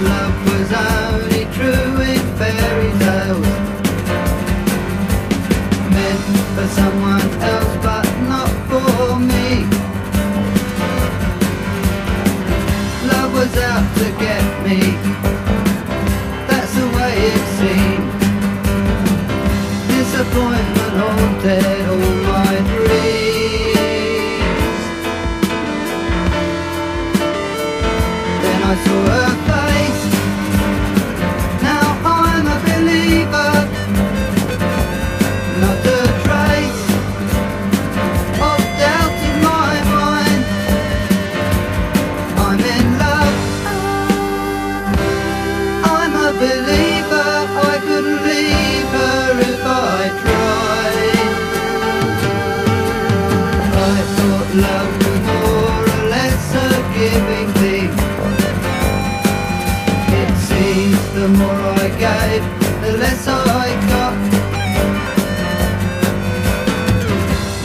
love was only true in fairy tales. Meant for someone else but not for me. Love was out to get me. The less I got.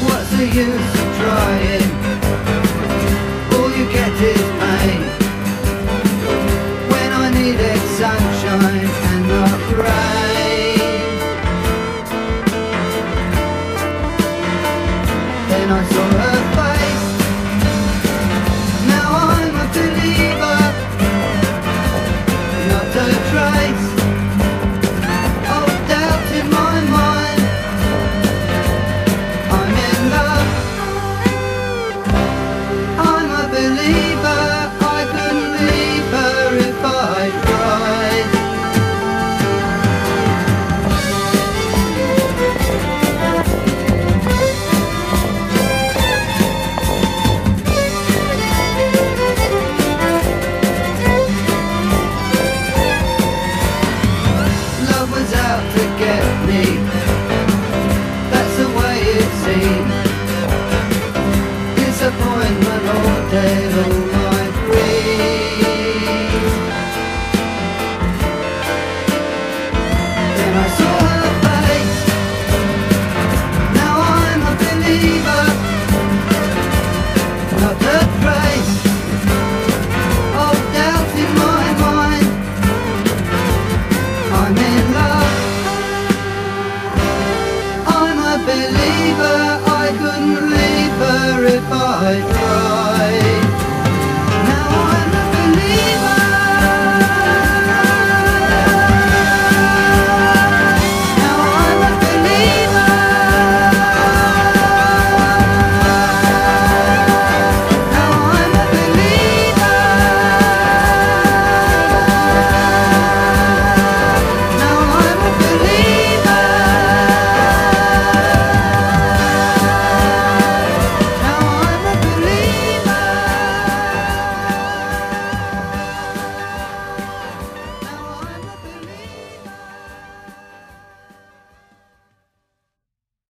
What's the use of trying? All you get is pain. When I needed sunshine and not rain. Then I saw her face. Now I'm a believer. Not a trace out to get me. That's the way it seems Disappointment all my dreams. Then I saw her face. Now I'm a believer. I'm a believer. I couldn't leave her if I tried.